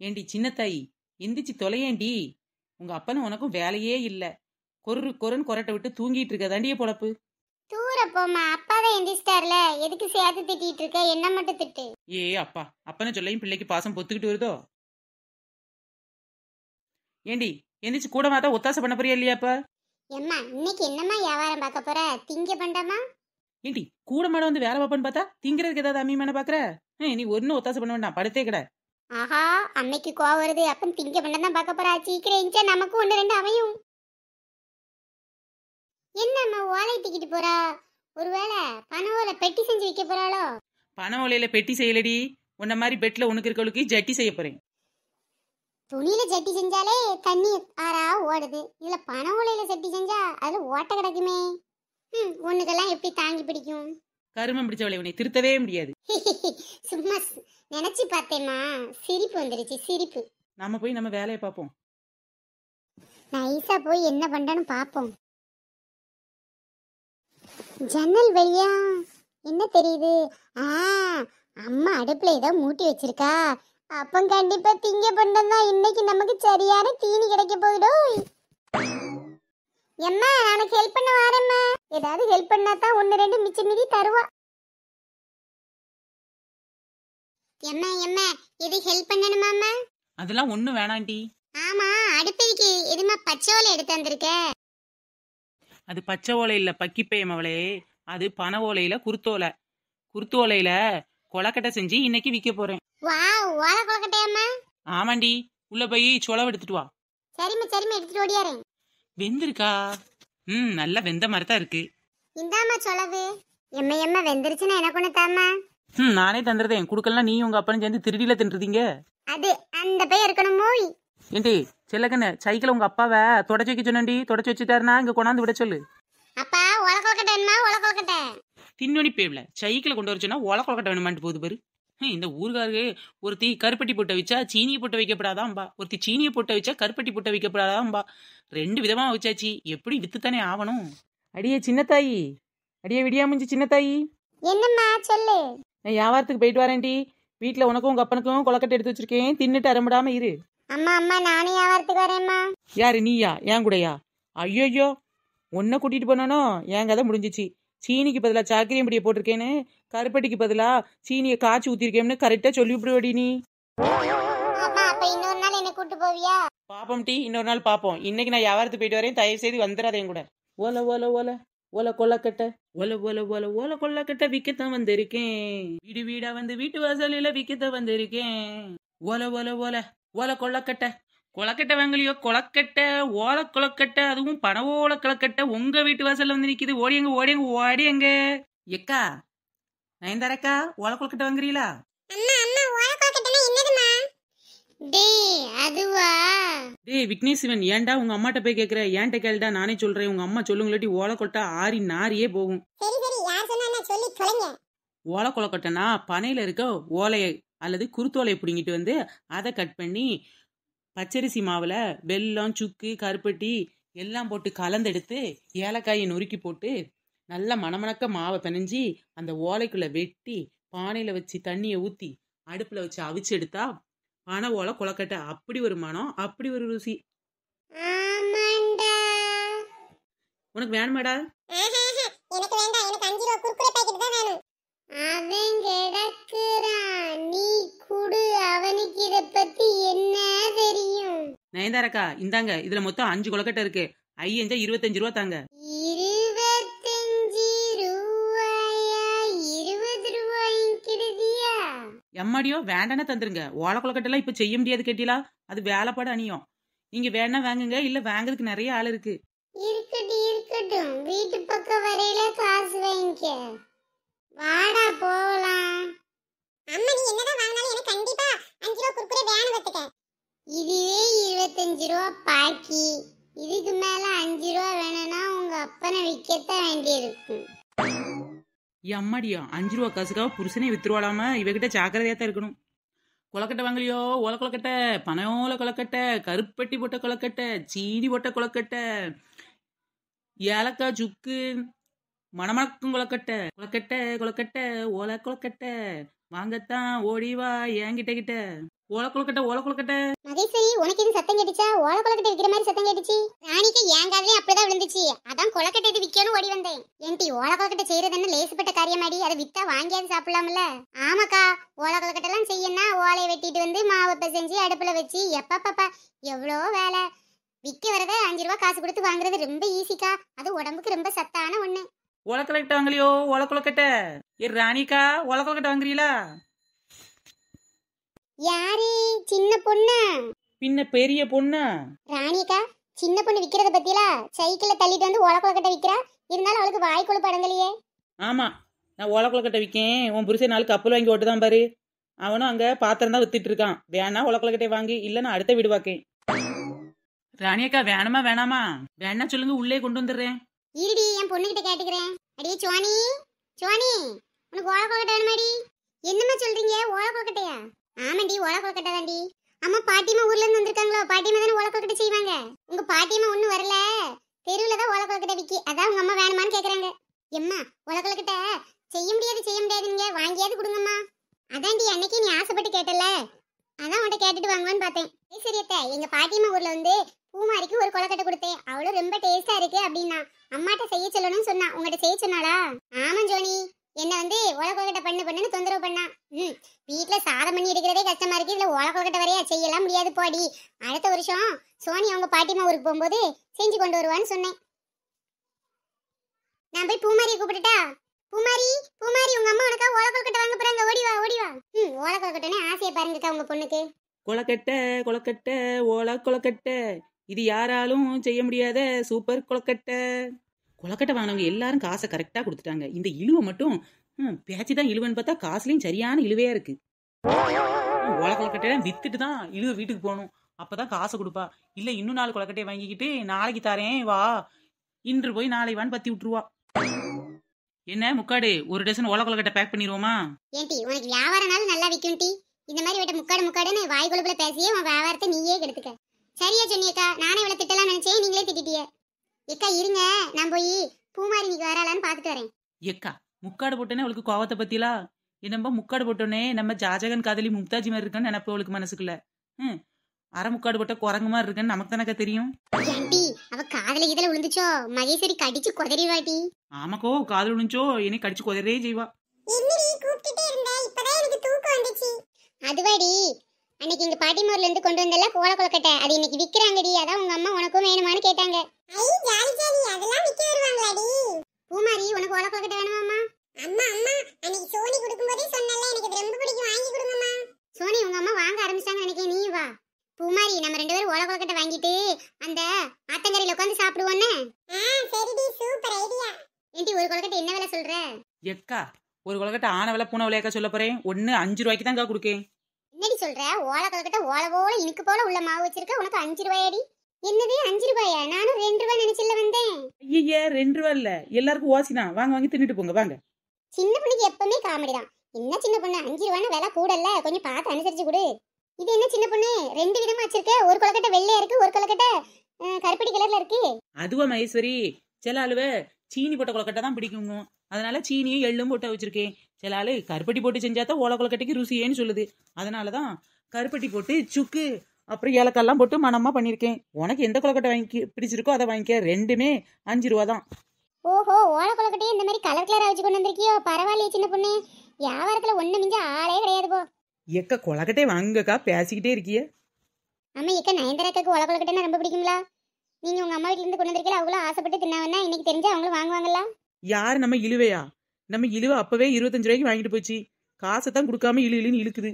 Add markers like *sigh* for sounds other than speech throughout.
ஏண்டி சின்னத்தாயி? எந்திரிச்சு தொலையேண்டி உங்க அப்பனும் உனக்கும் வேலையே இல்ல. கொரு கொருன்னு கொரட்டை விட்டு தூங்கிட்டு இருக்க. தாண்டிய பொழப்பு. தூர போமா அப்பா தான் எந்திரிச்சிட்டார்ல. எதுக்கு சேர்த்து திட்டிட்டு இருக்க? என்ன மட்டும் திட்டு? ஏ அப்பா. அப்பனை சொல்லையும் பிள்ளைக்கு பாசம் பொத்துக்கிட்டு வருதோ? ஏண்டி எந்திரிச்சு கூட மாத்தா ஒத்தாசை பண்ண போறியா இல்லையாப்பா எம்மா இன்னைக்கு என்னம்மா வியாபாரம் பார்க்க போற? திங்க பண்டமா? ஏண்டி கூட மாட வந்து வேலை பார்ப்பன்னு பார்த்தா திங்கிறதுக்கு ஏதாவது அம்மி மேன பாக்குற நீ ஒன்னும் ஒத்தாசை பண்ண வேண்டாம். படுத்தே கிட. ஆஹா அம்மைக்கு கோவம் வருது. அப்ப திங்க தான் பார்க்க போறா. சீக்கிரம் எஞ்சா நமக்கு ஒண்ணு ரெண்டு அமையும். என்ன அம்மா ஓலை தூக்கிட்டு போறா? ஒருவேளை பணவோல பெட்டி செஞ்சு வைக்க போறாளோ? பண ஓலையில பெட்டி செய்யலடி. உன்ன மாதிரி பெட்ல உனக்கு இருக்கவளுக்கு ஜட்டி செய்ய போறேன். துணியில சட்டி செஞ்சாலே தண்ணி ஆறா ஓடுது. இதுல பண ஓலையில சட்டி செஞ்சா அதுல ஓட்ட கிடக்குமே. ம் ஒண்ணுக்கெல்லாம் எப்படி தாங்கி பிடிக்கும்? கருமம் பிடிச்சவளை உன்னை திருத்தவே முடியாது. *laughs* சும்மா நினைச்சு பார்த்தேம்மா. சிரிப்பு வந்துருச்சு சிரிப்பு. நாம போய் நம்ம வேலையை பார்ப்போம். நைஸா போய் என்ன பண்றேன்னு பாப்போம் ஜன்னல் வழியா? என்ன தெரியுது? ஆ அம்மா அடுப்புல ஏதோ மூட்டி வச்சிருக்கா. அப்ப கண்டிப்பா திங்க பண்டம் தான். இன்னைக்கு நமக்கு சரியான தீனி கிடைக்க போகுதோ எம்மா நானுக்கு ஹெல்ப் பண்ண வரேம்மா. ஏதாவது ஹெல்ப் பண்ணா தான் ஒன்னு ரெண்டு மிச்சம் மீதி தருவா. எம்மா எம்மா இது ஹெல்ப் பண்ணணுமாம்மா அதெல்லாம் ஒண்ணும் வேணாண்டி ஆமா அடுப்பதுக்கு எதுமா பச்சை ஓலை எடுத்து வந்திருக்க? அது பச்சை ஓலை இல்ல பக்கிப்பயம் அவளே அது பனை ஓலையில குருத்தோலை குருத்தோலையில கொலக்கட்டை செஞ்சு இன்னைக்கு விற்க போறேன். வாவ் ஓலை கொலக்கட்டையம்மா ஆமாண்டி. உள்ள போய் சொலவு எடுத்துட்டு வா. சரிம்மா சரிம்மா எடுத்துட்டு ஓடியாரேன். வெந்திருக்கா? ம் நல்லா வெந்த மாதிரி தான் இருக்கு. இந்தாம்மா சொலவு எம்ம எம்ம வெந்துருச்சுன்னா எனக்கு ஒண்ணு தாம்மா ம் நானே தந்துருதேன். குடுக்கலாம் நீ உங்க அப்பனும் சேர்ந்து திருடியில தின்றுதீங்க. அது அந்த பையன் இருக்கணும் மோய். ஏண்டி செல்லக்கண்ணு சைக்கிள் உங்க அப்பாவை தொடச்சு வைக்க சொன்னேன்டி. தொடச்சு வச்சுட்டாருனா இங்க கொண்டாந்து விட சொல்லு. அப்பா ஓலை கொலக்கட்டை வேணுமா ஓலை கொலக்கட்டை தின்னொனி பேவ்ல. சைக்கிளை கொண்டு வர சொன்னா ஓலை கொலக்கட்டை வேணுமான்ட்டு போகுது பாரு. இந்த ஊருக்காருக்கு ஒருத்தி கருப்பட்டி போட்ட வச்சா சீனியை போட்டு வைக்கப்படாதாம்பா. ஒருத்தி சீனியை போட்ட வச்சா கருப்பட்டி போட்ட வைக்கப்படாதாம்பா. ரெண்டு விதமா வச்சாச்சு. எப்படி வித்து தானே ஆகணும்? அடியே சின்னத்தாயி. அடியே விடியாமஞ்சி சின்னத்தாயி. என்னம்மா சொல்லு. நான் வியாபாரத்துக்கு போயிட்டு வரேன்டி. வீட்டில் உனக்கும் உங்க அப்பனுக்கும் கொலக்கட்டை எடுத்து வச்சிருக்கேன். தின்னுட்டு அரம்பிடாம இரு. அம்மா அம்மா நானும் வியாபாரத்துக்கு வரேம்மா. யாரு நீயா? ஏன் கூடயா? ஐயோ உன்னை கூட்டிட்டு போனானோ? என் கதை முடிஞ்சிச்சு. சீனிக்கு பதிலா சாக்கிரியம் இப்படியே போட்டிருக்கேன்னு கருப்பட்டிக்கு பதிலா சீனியை காய்ச்சி ஊத்திருக்கேன்னு கரெக்டா சொல்லி விடுவடி நீ. பாப்போம் டி இன்னொரு நாள் பாப்போம். இன்னைக்கு நான் வியாபாரத்துக்கு போயிட்டு வரேன். தயவு செய்து வந்துடாதே என் கூட. ஓல ஓல ஓல. ஓல கொல்லக்கட்டை ஓல ஓல ஓல ஓல கொல்லக்கட்டை விக்கத்தான் வந்திருக்கேன். வீடு வீடா வந்து வீட்டு வாசலில விக்கத்தான் வந்திருக்கேன். ஓல ஓல ஓல ஓல கொல்லக்கட்டை கொலக்கட்டை வாங்கலையோ? கொலக்கட்டை ஓல கொலக்கட்டை அதுவும் பண ஓல கொலக்கட்டை உங்க வீட்டு வாசல்ல வந்து நிக்குது. ஓடியங்க ஓடியங்க ஓடியங்க. எக்கா நயன்தாரக்கா ஓல கொலக்கட்டை வாங்குறீங்களா அம்மா அம்மா ஓலை கொலக்கட்டைனா என்னதுமா டேய் அதுவா? டேய் ஏன்டா உங்க அம்மாட்ட போய் கேக்குற? ஏன்ட்ட கேளுடா நானே சொல்றேன். உங்க அம்மா சொல்லுங்களாட்டி ஓலை கொட்டா ஆறி நாரியே போகும். சரி சரி யார் சொன்னா சொல்லி தொலைங்க. ஓலை கொலக்கட்டைனா பனையில இருக்க ஓலையை அல்லது குருத்தோலையை பிடுங்கிட்டு வந்து அதை கட் பண்ணி பச்சரிசி மாவுல வெல்லம் சுக்கு கருப்பட்டி எல்லாம் போட்டு கலந்தெடுத்து ஏலக்காயை நொறுக்கி போட்டு நல்லா மணமணக்க மாவை பிணைஞ்சி அந்த ஓலைக்குள்ள வெட்டி பானையில வச்சு தண்ணியை ஊத்தி அடுப்புல வச்சு அவிச்சு எடுத்தா பனை ஓலை கொலக்கட்டை. அப்படி ஒரு மனம் அப்படி ஒரு ருசி. ஆமாண்டா. உனக்கு வேணுமாடா? எனக்கு வேண்டாம். எனக்கு அஞ்சு ரூபா குர்குரே பாக்கெட் தான் வேணும். அவன் கிடக்குறான். நீ குடு. அவனுக்கு இத பத்தி என்ன தெரியும்? நயன்தாரக்கா இந்தாங்க. இதுல மொத்தம் அஞ்சு கொலக்கட்டை இருக்கு. ஐயஞ்சா இருபத்தஞ்சு ரூபா தாங்க. இருபத்தஞ்சு எம்மாடியோ வேண்டானே தந்துருங்க. ஓலை கொலக்கட்டெல்லாம் இப்ப செய்ய முடியாது கேட்டீங்களா அது வேலைப்பாடு அணியும். நீங்க வேணா வாங்குங்க இல்ல வாங்குறதுக்கு நிறைய ஆள் இருக்கு. இருக்கட்டும் இருக்கட்டும். வீட்டு பக்கம் வரையில காசு வாங்கிக்க. வாடா போலாம். அம்மா நீ என்னதான் வாங்கினாலும் எனக்கு கண்டிப்பா அஞ்சு ரூபா குறுக்குறே வேணும் பார்த்துக்க இதுவே இருபத்தஞ்சு ரூபா பாக்கி. இதுக்கு மேல அஞ்சு ரூபா வேணும்னா உங்க அப்பனை விற்கத்தான் வேண்டியிருக்கும் எம்மாடியோ அஞ்சு ரூபா காசுக்காக புருஷனே வித்துருவாளாம? இவகிட்ட ஜாக்கிரதையா தான் இருக்கணும். கொலக்கட்டை வாங்கலையோ? ஓல கொலக்கட்டை பனையோல கொலக்கட்டை கருப்பட்டி போட்ட கொலக்கட்டை சீனி போட்ட கொலக்கட்டை ஏலக்காய் சுக்கு மணமணக்கும் கொலக்கட்டை கொலக்கட்டை கொலக்கட்டை ஓலை கொலக்கட்டை வாங்கத்தான் ஓடி வா என்கிட்ட கிட்ட ஓலக்குளக்கட்ட ஓலக்குளக்கட்ட மகேஸ்வரி உனக்கு இது சத்தம் கேட்டுச்சா? ஓலை கொலக்கட்டை விக்கிற மாதிரி சத்தம் கேட்டுச்சு. ராணிக்கு என் காதலையும் அப்படிதான் விழுந்துச்சு. அதான் கொலக்கட்டை இது விக்கணும் ஓடி வந்தேன். ஏன்டி ஓலை கொலக்கட்டை செய்யறது என்ன லேசுப்பட்ட காரியமாடி? அதை வித்தா வாங்கியாவது சாப்பிடலாம்ல? ஆமாக்கா ஓலை கொலக்கட்டை எல்லாம் செய்யணும்னா ஓலையை வெட்டிட்டு வந்து மாவு பிசைஞ்சு அடுப்புல வச்சு எப்பப்பப்பா எவ்வளோ வேலை. விக்க வரத அஞ்சு ரூபா காசு கொடுத்து வாங்குறது ரொம்ப ஈஸிக்கா அது உடம்புக்கு ரொம்ப சத்தான ஒண்ணு. ஓலக்குளக்கட்ட வாங்கலையோ? ஓலக்குளக்கட்ட ஏ ராணிக்கா ஓலக்குளக்கட்ட வாங்குறீங்களா? யாரு? சின்ன பொண்ணா? பின்ன பெரிய பொண்ணா? ராணிக்கா சின்ன பொண்ணு விக்கிறத பத்தியலா? சைக்கிள்ல தள்ளிட்டு வந்து ஓலை கொலக்கட்டை விக்கிறா? இருந்தாலும் அவளுக்கு வாய்க்குழு படங்கலையே ஆமா நான் ஓலக்குளக்கட்ட விற்கேன் உன் புருஷன் நாலு கப்பல் வாங்கி ஓட்டுதான் பாரு. அவனும் அங்க பாத்திரம் தான் வித்துட்டு இருக்கான். வேணா ஓலக்குளக்கட்டை வாங்கி இல்ல நான் அடுத்த வீடு வாக்கேன் ராணியக்கா வேணுமா வேணாமா? வேணா சொல்லுங்க உள்ளே கொண்டு வந்துடுறேன். இருடி என் பொண்ணுகிட்ட கேட்டுக்கிறேன். அடி சுவானி சுவானி உனக்கு ஓலை கொலக்கட்டை வேணுமாடி? என்னம்மா சொல்றீங்க ஓலை கொலக்கட்டையா ஆமாண்டி ஓலை தாண்டி அம்மா பாட்டிமா ஊர்ல இருந்து வந்திருக்காங்களோ? பாட்டிமா தானே ஓலை செய்வாங்க. உங்க பாட்டிமா ஒண்ணும் வரல. தெருவுல தான் ஓலை கொலக்கட்டை விக்கி. அதான் உங்க அம்மா வேணுமான்னு கேக்குறாங்க. எம்மா ஓலை செய்ய முடியாது செய்ய முடியாதுங்க. வாங்கியாவது கொடுங்கம்மா. அதான்டி அன்னைக்கு நீ ஆசைப்பட்டு கேட்டல. அதான் உன்கிட்ட கேட்டுட்டு வாங்குவான்னு பார்த்தேன். ஏய் சரியத்த எங்க பாட்டிமா ஊர்ல வந்து பூமாரிக்கு ஒரு கொலக்கட்டை கொடுத்தேன். அவளும் ரொம்ப டேஸ்டா இருக்கு அப்படின்னா அம்மாட்ட செய்ய சொல்லணும்னு சொன்னா. உங்கள்கிட்ட செய்ய சொன்னாளா? ஆமா ஜோனி. என்ன வந்து உலகொலக்கட்டை பண்ணு பண்ணுன்னு தொந்தரவு பண்ணா. ம் வீட்டில் சாதம் பண்ணி எடுக்கிறதே கஷ்டமா இருக்கு. இதுல உலகொலக்கட்டை வரையா செய்யலாம் முடியாது போடி. அடுத்த வருஷம் சோனி அவங்க பாட்டிமா ஊருக்கு போகும்போது செஞ்சு கொண்டு வருவான்னு சொன்னேன். நான் போய் பூமாரியை கூப்பிட்டுட்டா பூமாரி பூமாரி உங்க அம்மா உனக்கா ஓலக்கொலக்கட்டை வாங்க போறாங்க. ஓடி வா ஓடி வா. ம் ஓலக்கொலக்கட்டைன்னு ஆசையை பாருங்கக்கா உங்க பொண்ணுக்கு. கொலக்கட்டை கொலக்கட்டை ஓல கொலக்கட்டை. இது யாராலும் செய்ய முடியாத சூப்பர் கொலக்கட்டை. கொலக்கட்டை வாங்கினவங்க எல்லாரும் காசை கரெக்டாக கொடுத்துட்டாங்க. இந்த இழுவை மட்டும் பேச்சு தான் இழுவன்னு பார்த்தா காசுலையும் சரியான இழுவையா இருக்கு. ஓலை கொலக்கட்டையெல்லாம் வித்துட்டு தான் இழுவ வீட்டுக்கு போகணும். அப்பதான் காசை கொடுப்பா. இல்ல இன்னும் நாலு கொலக்கட்டையை வாங்கிக்கிட்டு நாளைக்கு தாரேன் வா. இன்று போய் நாளை வான்னு பத்தி விட்டுருவா. என்ன முக்காடு ஒரு டசன் ஓலை கொலக்கட்டை பேக் பண்ணிடுவோமா ஏன்டி உனக்கு வியாபாரம்னாலும் நல்லா விற்கும் டி. இந்த மாதிரி விட்ட முக்காடு முக்காடுன்னு வாய் குழுப்புல பேசியே உன் வியாபாரத்தை நீயே கெடுத்துக்க. சரியா சொன்னியக்கா நானே இவ்வளவு திட்டலாம் நினைச்சே நீங்களே திட்டிட்டியே. எக்கா இருங்க. நான் போய் பூமாரி இன்னைக்கு வராளான்னு பார்த்துட்டு வரேன். எக்கா முக்காடு போட்டோன்னே அவளுக்கு கோவத்தை பத்திலா? என்னம்பா முக்காடு போட்டோன்னே நம்ம ஜாஜகன் காதலி மும்தாஜி மாதிரி இருக்கான்னு நினைப்பு அவளுக்கு மனசுக்குள்ள. ம் அரை முக்காடு போட்ட குரங்கு மாதிரி இருக்குன்னு நமக்கு தானக்கா தெரியும்? ஏன்டி அவ காதல இதுல விழுந்துச்சோ? மகேஸ்வரி கடிச்சு குதறிவாட்டி ஆமாக்கோ காதல் விழுந்துச்சோ? என்னை கடிச்சு குதறே செய்வா. என்னடி கூப்பிட்டுட்டே இருந்த? இப்பதான் எனக்கு தூக்கம் வந்துச்சு. அதுவாடி பாட்டிமூர்ல இருந்து கொண்டு வந்தல கோல கொலக்கட்டை அது இன்னைக்கு விக்கிறாங்கடி. அதான் உங்க அம்மா உனக்கும் வேணுமான்னு கேட்டாங்க. ஐ ஜாலி ஜாலி. அதெல்லாம் விக்க வருவாங்களாடி? பூமாரி உனக்கு கோல கொலக்கட்டை வேணுமாம்மா? அம்மா அம்மா. அன்னைக்கு சோனி கொடுக்கும்போதே சொன்னல எனக்கு இது ரொம்ப பிடிக்கும். வாங்கி கொடுங்கம்மா. சோனி உங்க அம்மா வாங்க ஆரம்பிச்சாங்க நினைக்கிறேன். நீ வா. பூமாரி நம்ம ரெண்டு பேரும் ஓல கொலக்கட்டை வாங்கிட்டு அந்த ஆத்தங்கரையில உட்காந்து சாப்பிடுவோன்னு சரிடி. Super idea. ஏண்டி ஒரு கொலக்கட்டை என்ன விலை சொல்ற? எக்கா ஒரு கொலக்கட்டை ஆன விலை பூனை விலையாக்கா சொல்ல போறேன். ஒன்னு அஞ்சு ரூபாய்க்கு தான்க்கா கொடுக்கேன். என்னடி சொல்ற? ஓலை கொலக்கட்டை ஓலை போல இனிக்கு போல உள்ள மாவு வச்சிருக்க? உனக்கு அஞ்சு ரூபாயாடி. என்னது? அஞ்சு ரூபாயா? நானும் ரெண்டு ரூபாய் நினைச்சுல வந்தேன். ஐயே ரெண்டு ரூபா இல்ல. எல்லாருக்கும் ஓசினா. வாங்க வாங்கி தின்னுட்டு போங்க. வாங்க. சின்ன பொண்ணுக்கு எப்பவுமே காமெடி தான். என்ன சின்ன பொண்ணு? அஞ்சு ரூபான்னு விலை கூடல்ல. கொஞ்சம் பார்த்து அனுசரிச்சு கொடு. இது என்ன சின்ன பொண்ணு? ரெண்டு விதமா வச்சிருக்க. ஒரு கொலக்கட்டை வெள்ளையா இருக்கு ஒரு கொலக்கட்டை அஹ், கருப்பட்டி கலர்ல இருக்கு. அதுவா மகேஸ்வரி? சில ஆளுவ சீனி போட்ட கொலக்கட்டை தான் பிடிக்கும் அதனால சீனியும் எள்ளும் போட்டு வச்சிருக்கேன் சில ஆளு கருப்பட்டி போட்டு செஞ்சாதான் ஓலை கொலக்கட்டைக்கு ருசியேன்னு சொல்லுது. அதனால தான் கருப்பட்டி போட்டு சுக்கு அப்புறம் ஏலக்காய்லாம் போட்டு மனமா பண்ணியிருக்கேன் உனக்கு எந்த கொலக்கட்டை வாங்கி பிடிச்சிருக்கோ அதை வாங்கிக்க. ரெண்டுமே அஞ்சு ரூபா தான். ஓஹோ ஓலை கொலக்கட்டையே இந்த மாதிரி கலர் கலரா வச்சு கொண்டு வந்திருக்கியோ? பரவாயில்லையே சின்ன பொண்ணு. வியாபாரத்துல ஒண்ணு மிஞ்ச ஆளே கிடையாது போ. எக்க கொலக்கட்டை வாங்கக்கா பேசிக்கிட்டே இருக்கிய. அம்மா எக்க நயன்தராக்காக்கு ஓலை கொலக்கட்டைன்னா ரொம்ப பிடிக்குங்களா நீங்க உங்க அம்மா வீட்ல இருந்து கொண்டு வந்திருக்கீங்களா அவங்களும் ஆசைப்பட்டு தின்னாவன்னா இன்னைக்கு தெரிஞ்சா அவங்களும் வாங்குவாங்களா யார் நம்ம இழுவையா? நம்ம இழுவை அப்பவே இருபத்தஞ்சு ரூபாய்க்கு வாங்கிட்டு போச்சு. காசை தான் கொடுக்காம இழு இழுன்னு இழுக்குது.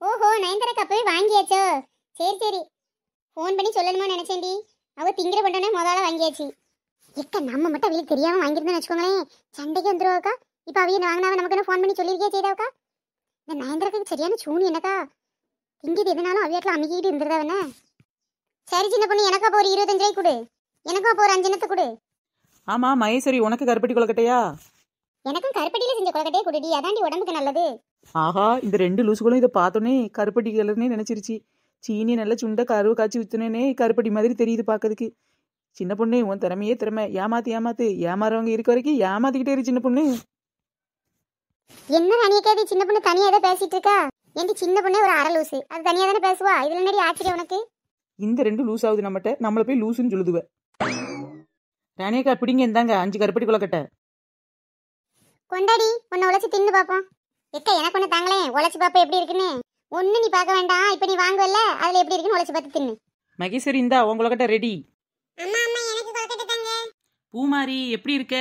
ஓஹோ நயன்தாராக்கு அப்பவே வாங்கியாச்சோ? சரி சரி. ஃபோன் பண்ணி சொல்லணுமா நினைச்சேன்டி. அவ திங்கிற பண்ணனே முதல்ல வாங்கியாச்சு. எக்க நம்ம மட்டும் அவளுக்கு தெரியாம வாங்கியிருந்தோம்னு வச்சுக்கோங்களேன். சண்டைக்கு வந்துருவாக்கா. இப்போ அவைய வாங்கினாவ நமக்கு என்ன ஃபோன் பண்ணி சொல்லியிருக்கே செய்தாவுக்கா? இந்த நயன்தாராக்கு சரியான சூனி என்னக்கா? திங்கிது எதுனாலும் அவியாட்டில் அமைக்கிட்டு இருந்துருதா சரி சின்ன பொண்ணு எனக்கு அப்போ ஒரு இருபத்தஞ்சு ரூபாய் கொடு. எனக்கும் அப்போ ஒரு அஞ்சனத்தை கொடு. ஆமா மகேஸ்வரி உனக்கு கருப்பட்டி கொலக்கட்டையா எனக்கும் கருப்பட்டியில செஞ்ச கொலக்கட்டையே கொடுடி. அதாண்டி உடம்புக்கு நல்லது. ஆஹா இந்த ரெண்டு லூசுகளும் இதை பார்த்தோன்னே கருப்பட்டி கலர்னே நினைச்சிருச்சு. சீனி நல்ல சுண்ட கருவு காய்ச்சி ஊத்துனேனே கருப்பட்டி மாதிரி தெரியுது பார்க்கறதுக்கு. சின்ன பொண்ணு உன் திறமையே திறமை. ஏமாத்து ஏமாத்து. ஏமாறவங்க இருக்க வரைக்கும் ஏமாத்திக்கிட்டே இரு சின்ன பொண்ணு. என்ன தனியா கேது சின்ன பொண்ணு தனியா ஏதோ பேசிட்டு இருக்கா? ஏண்டி சின்ன பொண்ணே ஒரு அரை லூசு. அது தனியா தானே பேசுவா? இதுல என்னடி ஆச்சரியம் உனக்கு? இந்த ரெண்டு லூஸ் ஆகுது நம்மகிட்ட. நம்மள போய் லூசுன்னு சொல்லுதுவ. ராணியக்கா பிடிங்க இந்தாங்க அஞ்சு கருப்பட்டி கொலக்கட்டை கொண்டாடி உன்னை உழைச்சி தின்னு பாப்போம் எக்க எனக்கு ஒண்ணு தாங்களே உழைச்சி பாப்பா எப்படி இருக்குன்னு. ஒண்ணு நீ பார்க்க வேண்டாம் இப்ப நீ வாங்குவல்ல அதுல எப்படி இருக்குன்னு உழைச்சி பார்த்து தின்னு. மகேஸ்வரி இந்தா உன் கொலக்கட்டை ரெடி அம்மா அம்மா எனக்கு கொலக்கட்டை தாங்க. பூமாரி எப்படி இருக்க?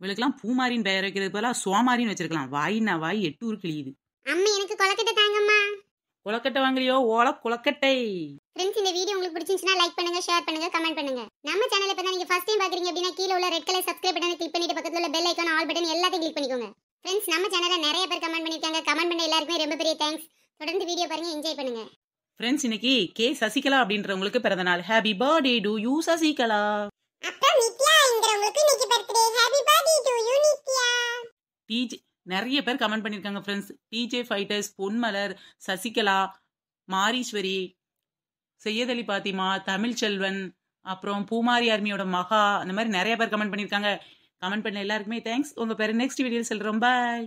இவளுக்கெல்லாம் பூமாரின்னு பெயர் வைக்கிறது போல சோமாரின்னு வச்சிருக்கலாம். வாயின்னா வாய் எட்டு ஊர் கிழியுது அம்மா எனக்கு கொலக்கட்டை தாங்கம்மா. கொலக்கட்டை வாங்கலையோ ஓல கொலக்கட்டை ஃப்ரெண்ட்ஸ் இந்த வீடியோ உங்களுக்கு பிடிச்சிருந்துச்சுன்னா லைக் பண்ணுங்க ஷேர் பண்ணுங்க கமெண்ட் பண்ணுங்க. நம்ம சேனலை இப்போ நீங்க ஃபர்ஸ்ட் டைம் பாக்குறீங்க அப்படின்னா கீழே உள்ள ரெட் கலர் சப்ஸ்கிரைப் பட்டனை கிளிக் பண்ணிட்டு பக்கத்துல உள்ள பெல் ஐக்கான் ஆல் பட்டன் எல்லாத்தையும் கிளிக் பண்ணிக்கோங்க. ஃப்ரெண்ட்ஸ் நம்ம சேனல்ல நிறைய பேர் கமெண்ட் பண்ணிருக்காங்க. கமெண்ட் பண்ண எல்லாருக்குமே ரொம்ப பெரிய தேங்க்ஸ் தொடர்ந்து வீடியோ பாருங்க என்ஜாய் பண்ணுங்க. ஃப்ரெண்ட்ஸ் இன்னைக்கு கே சசிகலா அப்படின்றவங்களுக்கு பிறந்த நாள். Happy birthday to you Sasikala. அப்புறம் நித்யாங்கிறவங்களுக்கு இன்னைக்கு birthday happy birthday to you Nithya. DJ நிறைய பேர் கமெண்ட் பண்ணியிருக்காங்க friends DJ fighters Ponmalar Sasikala Mariswari Seyyadali Fathima Tamilselvan அப்புறம் பூமாரி ஆர்மியோட மகா அந்த மாதிரி நிறைய பேர் கமெண்ட் பண்ணியிருக்காங்க கமெண்ட் பண்ண எல்லாருக்குமே தேங்க்ஸ் உங்கள் பேர் நெக்ஸ்ட் வீடியோவில் சொல்றோம். பாய்